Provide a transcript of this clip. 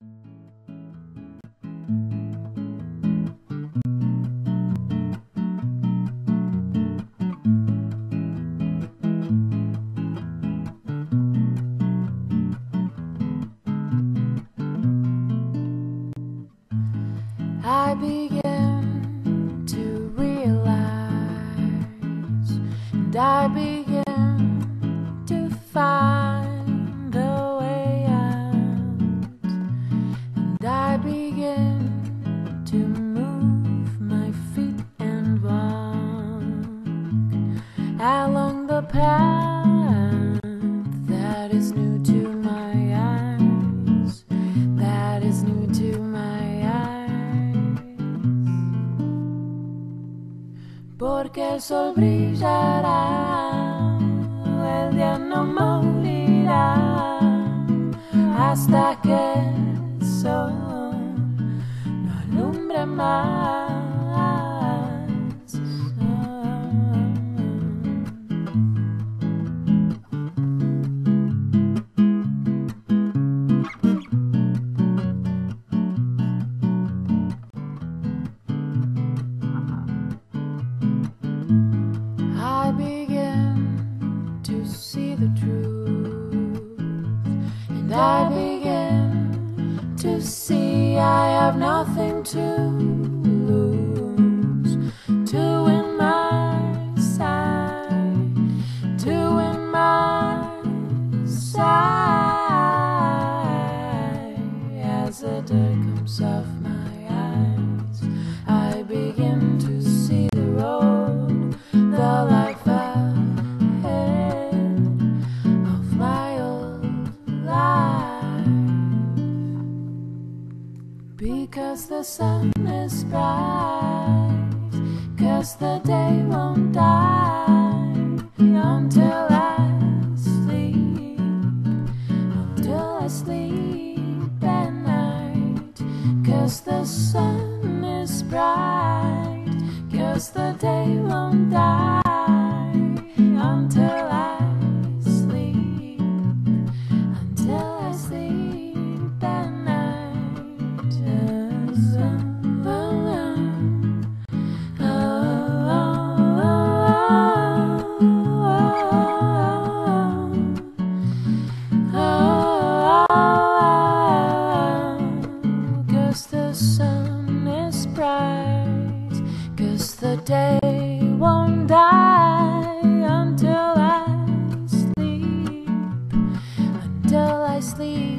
I begin to realize, and I begin Porque el sol brillará, el día no morirá hasta que el sol no alumbre más. And I begin to see I have nothing to lose. To win my side, to win my side. As the dirt comes off my Because the sun is bright, cause the day won't die until I sleep, until I sleep at night. Cause the sun is bright, cause the day won't die won't die until I sleep, until I sleep.